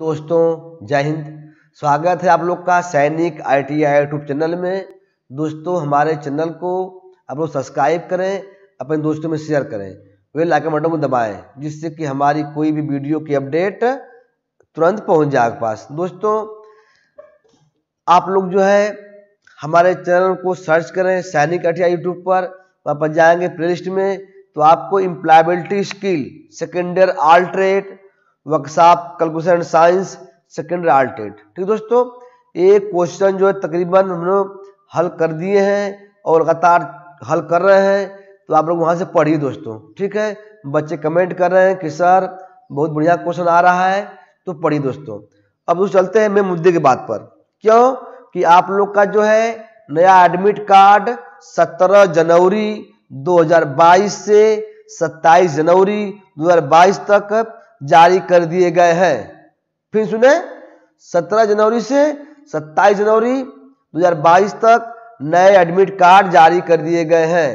दोस्तों, जय हिंद। स्वागत है आप लोग का Sainik I T I YouTube channel में। दोस्तों, हमारे चैनल को आप लोग सब्सक्राइब करें, अपने दोस्तों में शेयर करें वे लाइक बटन को दबाएँ, जिससे कि हमारी कोई भी वीडियो की अपडेट तुरंत पहुँच जाए आपके पास। दोस्तों, आप लोग जो है, हमारे चैनल को सर्च करें सैनिक आई यूट्यूब पर, वहाँ पर जाएँगे प्लेलिस्ट में। तो आपको employability skill second year all trade workshop calculation science second year all trade ठीक दोस्तों? एक क्वेश्चन जो है तकरीबन हम लोग हल कर दिए हैं और लगातार हल कर रहे हैं तो आप लोग वहाँ से पढ़िए दोस्तों। ठीक है? बच्चे कमेंट कर रहे हैं कि, सर, बहुत बढ़िया क्वेश्चन आ रहा है। तो पढ़िए दोस्तों। अब दोस्तों चलते हैं मैं मुद्दे की बात पर। क्यों? कि आप लोग का जो है नया एडमिट कार्ड 17 जनवरी 2022 से 27 जनवरी 2022 तक जारी कर दिए गए हैं। फिर सुने 17 जनवरी से 27 जनवरी 2022 तक नए एडमिट कार्ड जारी कर दिए गए हैं।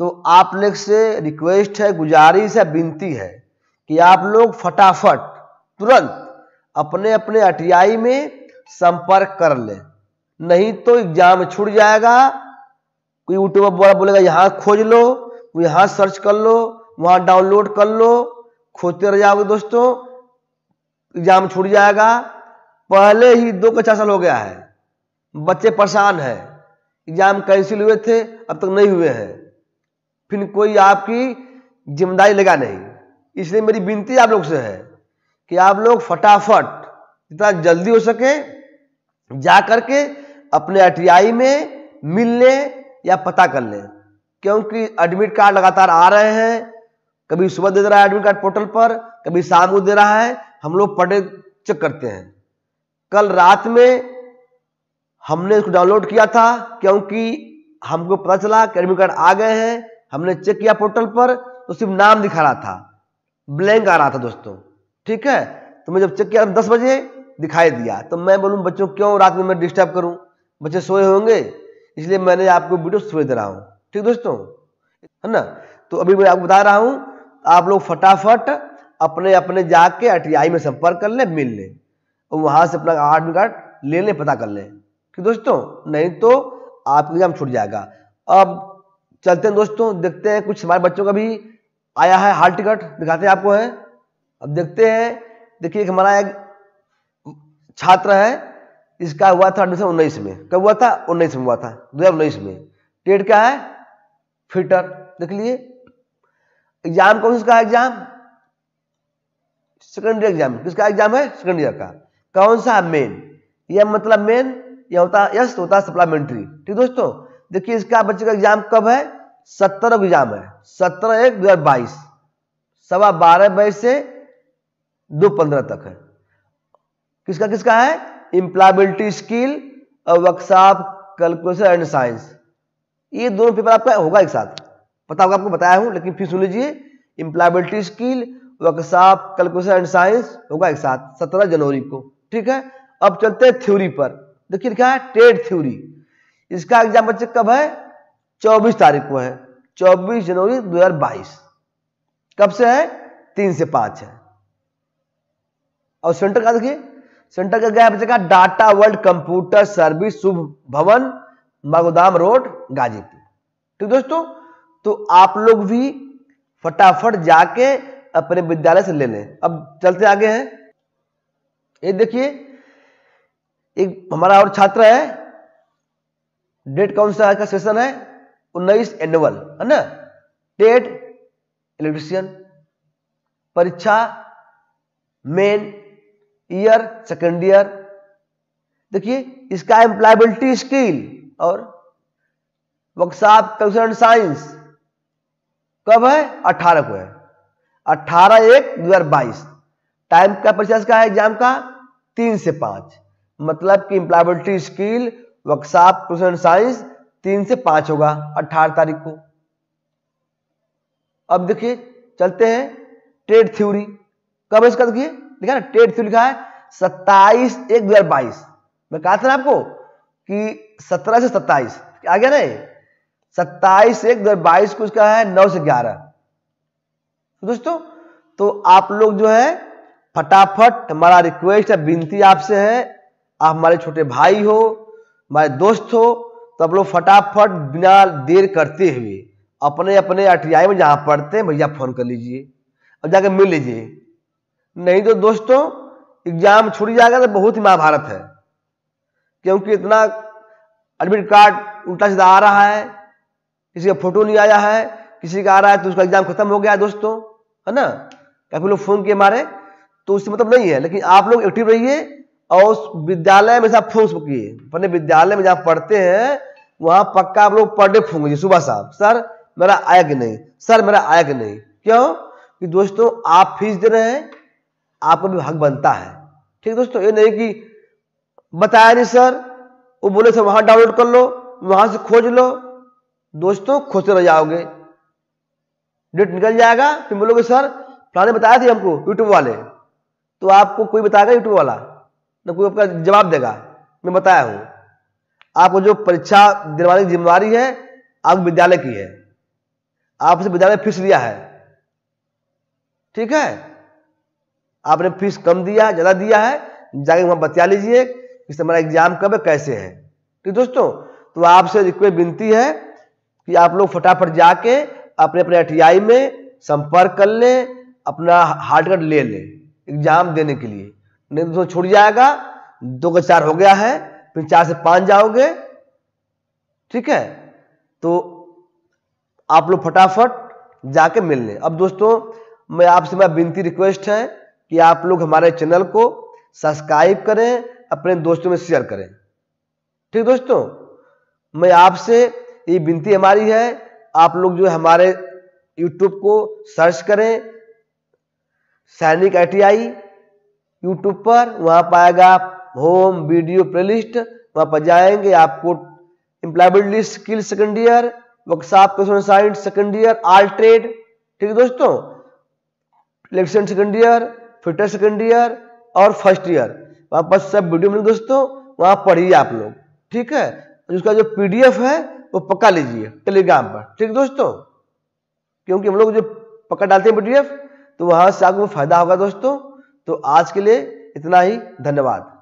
तो आप लोग से रिक्वेस्ट है, गुजारिश है, विनती है कि आप लोग फटाफट, तुरंत अपने अपने अटियाई में संपर्क कर लें। नहीं तो एग्ज़ाम छूट जाएगा, कोई यूट्यूब बोलेगा, यहाँ खोज लो यहाँ सर्च कर लो, वहाँ डाउनलोड कर लो खोजते रह जाओगे दोस्तों, एग्ज़ाम छूट जाएगा। पहले ही दो का चार साल हो गया है। बच्चे परेशान हैं। एग्ज़ाम कैंसिल हुए थे, अब तक नहीं हुए हैं। फिर कोई आपकी ज़िम्मेदारी लगा नहीं। इसलिए मेरी विनती आप लोग से है कि आप लोग फटाफट जितना जल्दी हो सके जा करके अपने आई में मिल लें या पता कर लें। क्योंकि एडमिट कार्ड लगातार आ रहे हैं। कभी सुबह दे रहा है एडमिट कार्ड पोर्टल पर, कभी शाम को दे रहा है, हम लोग पढ़े चेक करते हैं। कल रात में हमने इसको डाउनलोड किया था, क्योंकि हमको पता चला कि एडमिट कार्ड आ गए हैं, हमने चेक किया पोर्टल पर तो सिर्फ़ नाम दिखा रहा था। ब्लैंक आ रहा था दोस्तों, ठीक है? तो मैं जब चेक किया, दस बजे दिखाई दिया तो मैं बोलूँ, बच्चों, क्यों रात में मैं डिस्टर्ब करूँ? बच्चे सोए होंगे, इसलिए मैंने आपको वीडियो सोए दे रहा हूँ। ठीक दोस्तों, है ना? तो अभी मैं आपको बता रहा हूँ आप लोग फटाफट अपने अपने जाके अटियाई में संपर्क कर ले, मिल लें। और वहाँ से अपना आडमिट कार्ड ले लें, पता कर लें। ठीक दोस्तों, नहीं तो आपका एग्ज़ाम छूट जाएगा। अब चलते हैं दोस्तों, देखते हैं कुछ हमारे बच्चों का भी आया है हाल टिकट, दिखाते हैं आपको है। अब देखते हैं, देखिए हमारा एक छात्र है, इसका हुआ था एडमिशन उन्नीस में। कब हुआ था? उन्नीस में हुआ था, दो हज़ार उन्नीस में। टेट क्या है? फिटर, देख लिए एग्ज़ाम कौन सा एग्ज़ाम? सेकेंडरी एग्ज़ाम किसका एग्ज़ाम है? सेकेंड ईयर का। कौन सा मेन यह मतलब मेन यह होता यस होता सप्लीमेंट्री ठीक दोस्तों? देखिए इसका बच्चे का एग्ज़ाम कब है? सत्रह एग्ज़ाम है। सत्रह एक दो हज़ार बाईस। सवा बारह बजे से दो पंद्रह तक है। किसका किसका है? इंप्लायबिलिटी स्किल और वर्कशॉप कैलकुलेशन एंड साइंस ये दोनों पेपर आपका होगा एक साथ। पता होगा, आपको बताया हूँ, लेकिन फिर सुन लीजिए employability skill workshop calculation and science होगा एक साथ, सत्रह जनवरी को, ठीक है? अब चलते हैं थ्योरी पर। देखिए लिखा है टेड थ्योरी इसका एग्ज़ाम बच्चे कब है? चौबीस तारीख को है। चौबीस जनवरी 2022 कब से है? तीन से पाँच है। और सेंटर का देखिए? सेंटर का गया बच्चे का? Data world computer service Shubh Bhawan मगोदाम road Ghazipur. ठीक दोस्तों? तो आप लोग भी फटाफट जाके अपने विद्यालय से ले लें। अब चलते आगे हैं। ये देखिए, एक हमारा और छात्र है, डेट कौन सा का सेशन है, उन्नीस एनुअल, है ना? टेट, इलेक्ट्रिशियन, परीक्षा, मेन ईयर, सेकेंड ईयर। देखिए, इसका एम्प्लॉयबिलिटी स्किल और वर्कशॉप कंसर्न साइंस कब है? अठारह को है। अठारह एक दो हज़ार बाईस। टाइम का प्रोसेस का है एग्ज़ाम का? तीन से पाँच। मतलब कि employability skill workshop process science तीन से पाँच होगा अठारह तारीख को। अब देखिए, चलते हैं ट्रेड थ्योरी कब इसका देखिए? लिखा ना ट्रेड थ्योरी लिखा है सत्ताईस एक दो हज़ार बाईस। मैं कहा था ना आपको कि सत्रह से सत्ताईस। आ गया ना सत्ताईस एक दो बाईस को इसका है, नौ से ग्यारह। तो दोस्तों तो आप लोग जो है, फटाफट, हमारा रिक्वेस्ट है, विनती आपसे है, आप हमारे छोटे भाई हो, हमारे दोस्त हो तो आप लोग फटाफट, बिना देर करते हुए अपने अपने अटियाई में जहाँ पढ़ते हैं, भैया फ़ोन कर लीजिए, और जाकर मिल लीजिए। नहीं तो दोस्तों एग्ज़ाम छूट जाएगा तो बहुत ही महाभारत है, क्योंकि इतना एडमिट कार्ड उल्टा सीधा आ रहा है किसी का फ़ोटो नहीं आया है, किसी का आ रहा है तो उसका एग्ज़ाम खत्म हो गया है दोस्तों, है ना? काफ़ी लोग फ़ोन किए मारे तो उससे मतलब नहीं है, लेकिन आप लोग एक्टिव रहिए और उस विद्यालय में आप फ़ोन किए, अपने विद्यालय में जहाँ पढ़ते हैं, वहाँ पक्का आप लोग पर डे फ़ोन सुबह साहब। सर, मेरा आया कि नहीं? सर, मेरा आया कि नहीं? क्यों? कि दोस्तों, आप फ़ीस दे रहे हैं, आपका भी हक बनता है। ठीक दोस्तों, ये नहीं कि बताया नहीं सर, वो बोले सर, वहाँ डाउनलोड कर लो, वहाँ से खोज लो दोस्तों खोजते रह जाओगे। डेट निकल जाएगा, फिर बोलोगे, सर, फलाने बताया थे हमको यूट्यूब वाले। तो आपको कोई बताएगा यूट्यूब वाला? ना कोई आपका जवाब देगा, मैं बताया हूँ। आपको जो परीक्षा दिलवाने की जिम्मेवारी है, आप विद्यालय की है। आपसे विद्यालय फ़ीस लिया है। ठीक है? आपने फ़ीस कम दिया, ज़्यादा दिया है, जाके वहाँ बता लीजिए कि हमारा एग्ज़ाम कब है, कैसे है। ठीक दोस्तों? तो आपसे रिक्वेस्ट विनती है कि आप लोग फटाफट जाके अपने अपने एटीआई में संपर्क कर ले, अपना हार्ड कार्ड ले ले एग्ज़ाम देने के लिए। नहीं तो छूट जाएगा, दो का चार हो गया है, फिर चार से पाँच जाओगे। ठीक है? तो आप लोग फटाफट जाके मिल लें। अब दोस्तों, मैं आपसे, मैं विनती रिक्वेस्ट है कि आप लोग हमारे चैनल को सब्सक्राइब करें, अपने दोस्तों में शेयर करें। ठीक दोस्तों, मैं आपसे ये विनती हमारी है, आप लोग जो हमारे यूट्यूब को सर्च करें, सैनिक आई यूट्यूब पर, वहाँ पाएगा होम वीडियो प्लेलिस्ट वहाँ पर जाएँगे, आपको employability skill second year workshop question science second year all trade ठीक है दोस्तों? Election second year fitter second year और फ़र्स्ट ईयर वहाँ पर सब वीडियो मिलेंगे दोस्तों, वहाँ पढ़िए आप लोग, ठीक है? उसका जो पीडीएफ है वो पक्का लीजिए, टेलीग्राम पर। ठीक दोस्तों? क्योंकि हम लोग जो पक्का डालते हैं पीडीएफ तो वहाँ से आपको फ़ायदा होगा दोस्तों। तो आज के लिए इतना ही, धन्यवाद।